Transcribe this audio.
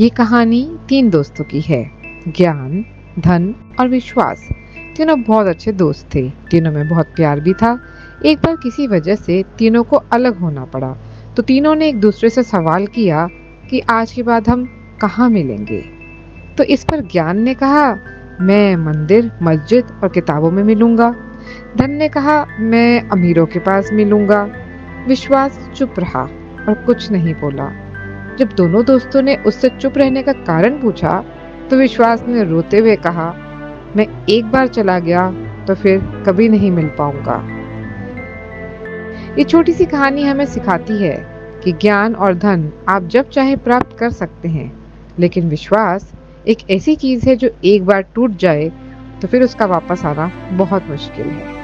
ये कहानी तीन दोस्तों की है। ज्ञान, धन और विश्वास। तीनों बहुत अच्छे दोस्त थे। तीनों में बहुत प्यार भी था। एक बार किसी वजह से तीनों को अलग होना पड़ा। तो तीनों ने एक दूसरे से सवाल किया कि आज के बाद हम कहाँ मिलेंगे? तो इस पर ज्ञान ने कहा, मैं मंदिर, मस्जिद और किताबों में मिलूँगा। धन ने कहा, मैं अमीरों के पास मिलूँगा। विश्वास चुप रहा और कुछ नहीं बोला। जब दोनों दोस्तों ने उससे चुप रहने का कारण पूछा तो विश्वास ने रोते हुए कहा, मैं एक बार चला गया तो फिर कभी नहीं मिल पाऊँगा। ये छोटी सी कहानी हमें सिखाती है कि ज्ञान और धन आप जब चाहे प्राप्त कर सकते हैं, लेकिन विश्वास एक ऐसी चीज़ है जो एक बार टूट जाए तो फिर उसका वापस आना बहुत मुश्किल है।